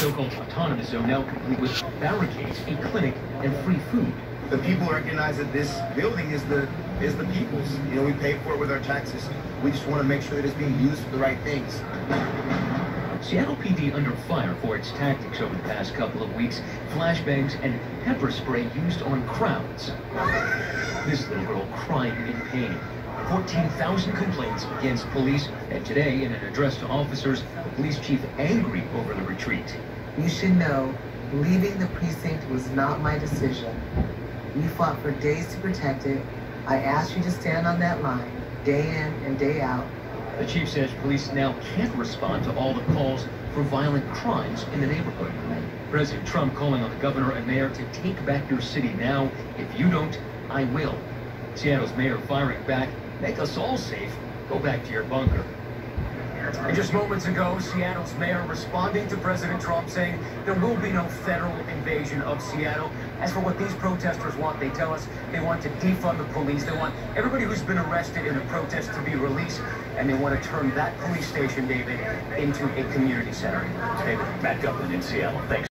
so-called autonomous zone now complete with barricades, a clinic, and free food. The people recognize that this building is the is the people's. You know, we pay for it with our taxes. We just want to make sure that it's being used for the right things. Seattle PD under fire for its tactics over the past couple of weeks. Flashbangs and pepper spray used on crowds. This little girl crying in pain. 14,000 complaints against police, and today, in an address to officers, the police chief angry over the retreat. You should know, leaving the precinct was not my decision. We fought for days to protect it. I asked you to stand on that line, day in and day out. The chief says police now can't respond to all the calls for violent crimes in the neighborhood. President Trump calling on the governor and mayor to take back your city now. If you don't, I will. Seattle's mayor firing back. Make us all safe. Go back to your bunker. And just moments ago, Seattle's mayor responding to President Trump saying there will be no federal invasion of Seattle. As for what these protesters want, they tell us they want to defund the police. They want everybody who's been arrested in the protest to be released. And they want to turn that police station, David, into a community center. David, Matt Govlin in Seattle. Thanks.